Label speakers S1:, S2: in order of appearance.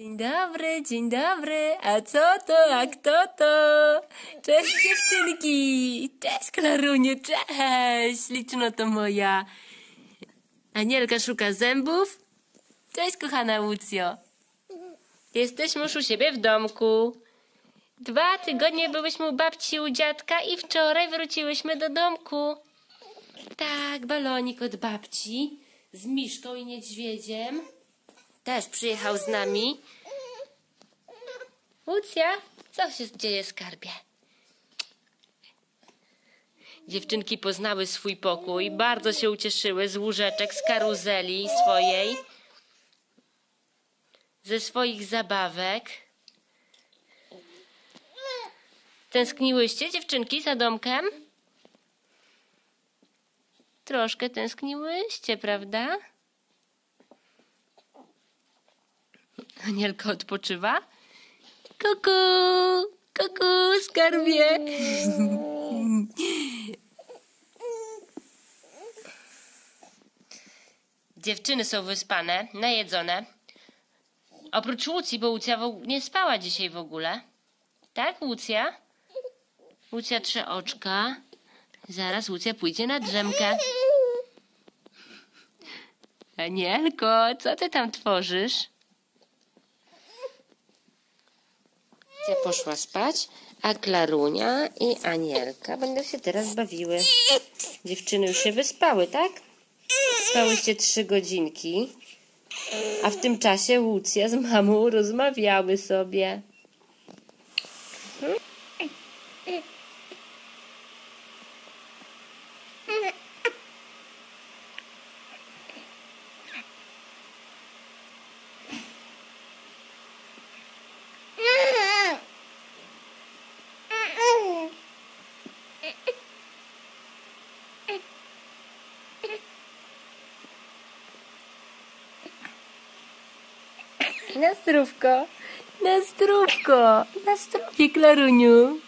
S1: Dzień dobry, dzień dobry. A co to, a kto to? Cześć dziewczynki. Cześć Klaruniu, cześć. Liczno to moja. Anielka szuka zębów. Cześć kochana Łucjo. Jesteśmy już u siebie w domku. Dwa tygodnie byłyśmy u babci, u dziadka i wczoraj wróciłyśmy do domku. Tak, balonik od babci z Miszką i niedźwiedziem. Też przyjechał z nami. Łucja, co się dzieje, skarbie? Dziewczynki poznały swój pokój, bardzo się ucieszyły z łóżeczek, z karuzeli swojej, ze swoich zabawek. Tęskniłyście, dziewczynki, za domkiem? Troszkę tęskniłyście, prawda? Anielka odpoczywa. Kuku, kuku, skarbie. Dziewczyny są wyspane, najedzone. Oprócz Łucji, bo Łucja nie spała dzisiaj w ogóle. Tak, Łucja? Łucja trze oczka. Zaraz Łucja pójdzie na drzemkę. Anielko, co ty tam tworzysz? Poszła spać, a Klarunia i Anielka będą się teraz bawiły. Dziewczyny już się wyspały, tak? Spałyście trzy godzinki, a w tym czasie Łucja z mamą rozmawiały sobie. Na zdrówko, na zdrówko, na zdrowie, Klaruniu.